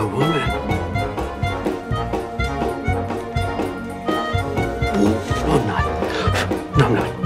a woman. Oh, no, I'm not. No, I'm not.